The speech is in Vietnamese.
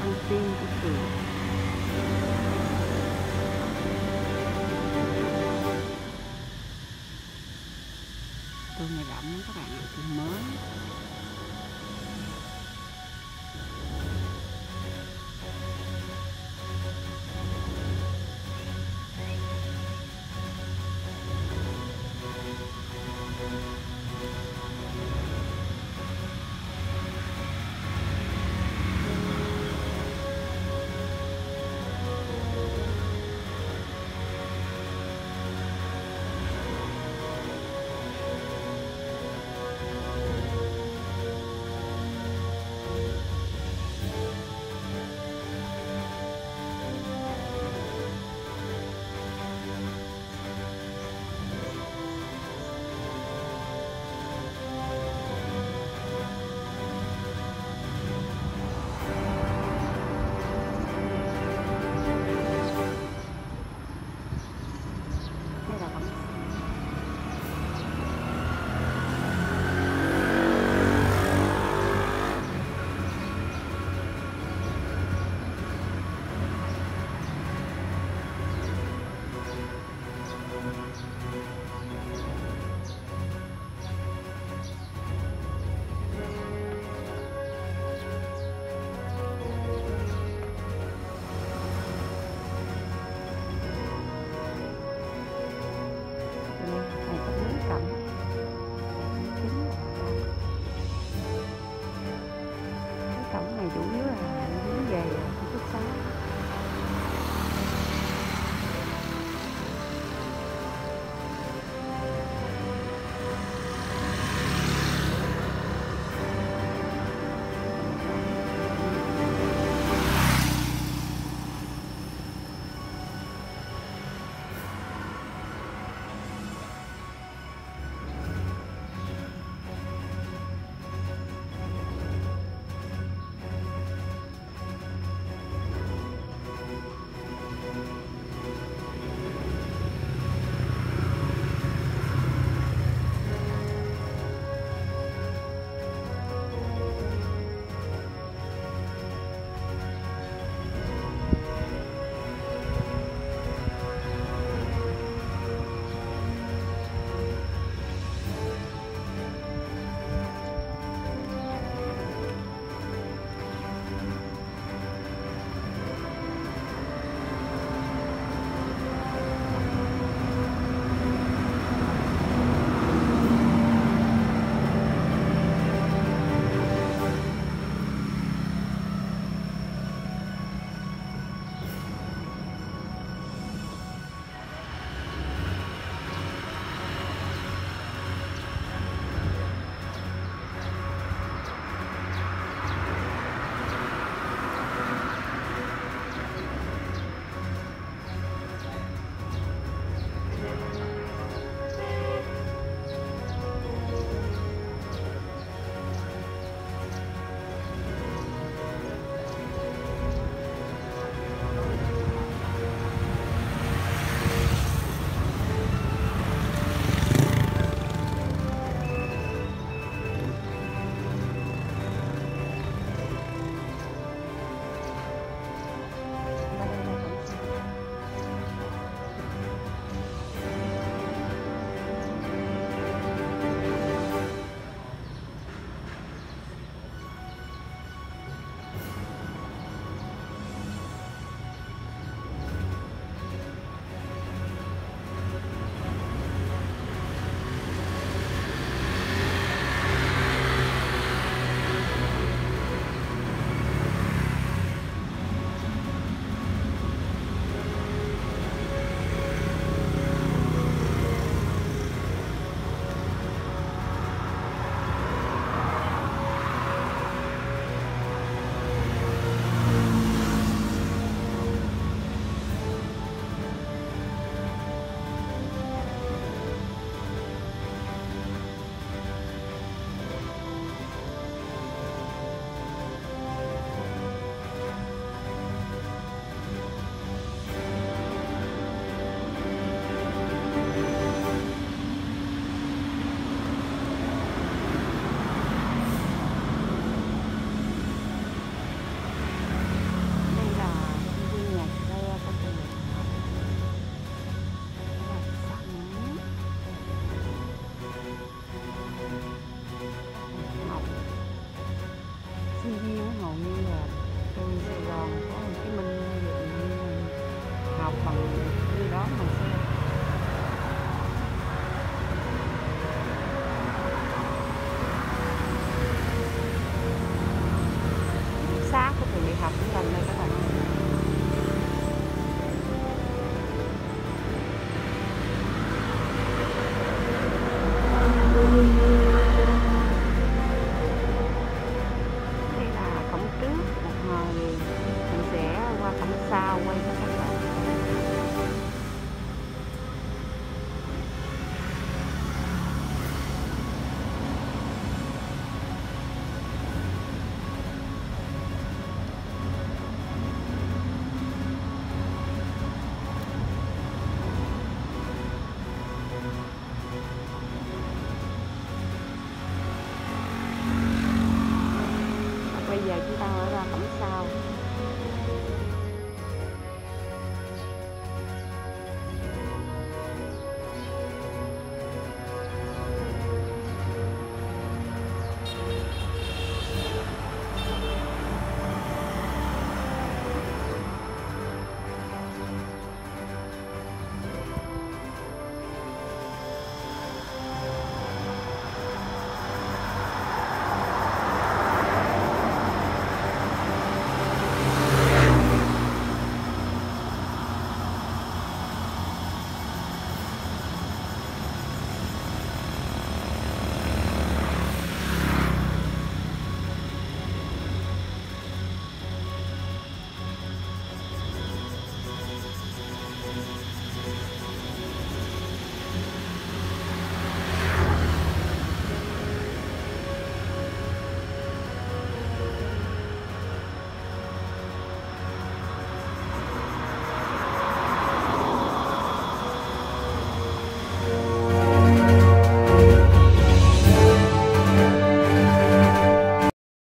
ăn xin của trường tôi này rộng lắm các bạn ạ, tôi mới ทำทุกวันนะคะ